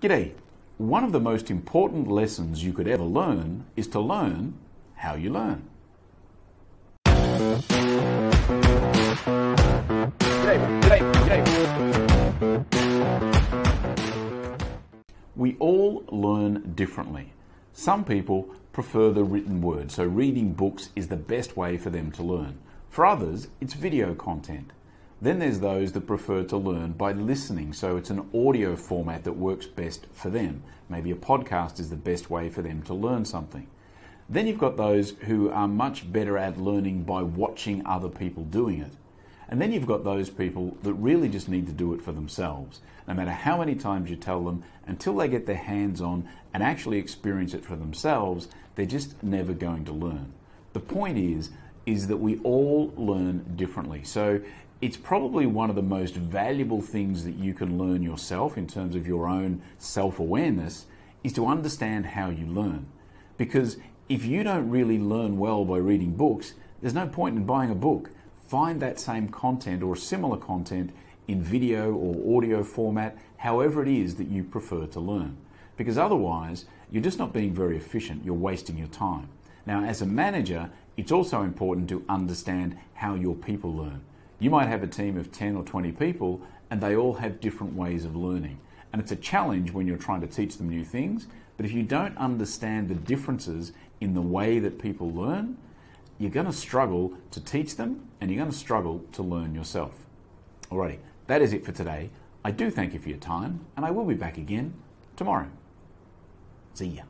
G'day. One of the most important lessons you could ever learn is to learn how you learn. G'day, g'day, g'day. We all learn differently. Some people prefer the written word, so reading books is the best way for them to learn. For others, it's video content. Then there's those that prefer to learn by listening, so it's an audio format that works best for them. Maybe a podcast is the best way for them to learn something. Then you've got those who are much better at learning by watching other people doing it. And then you've got those people that really just need to do it for themselves. No matter how many times you tell them, until they get their hands on and actually experience it for themselves, they're just never going to learn. The point is, is that we all learn differently. So it's probably one of the most valuable things that you can learn yourself in terms of your own self awareness is to understand how you learn. Because if you don't really learn well by reading books, there's no point in buying a book. Find that same content or similar content in video or audio format, however it is that you prefer to learn. Because otherwise, you're just not being very efficient, you're wasting your time. Now, as a manager, it's also important to understand how your people learn. You might have a team of 10 or 20 people and they all have different ways of learning. And it's a challenge when you're trying to teach them new things. But if you don't understand the differences in the way that people learn, you're going to struggle to teach them and you're going to struggle to learn yourself. Alrighty, that is it for today. I do thank you for your time and I will be back again tomorrow. See ya.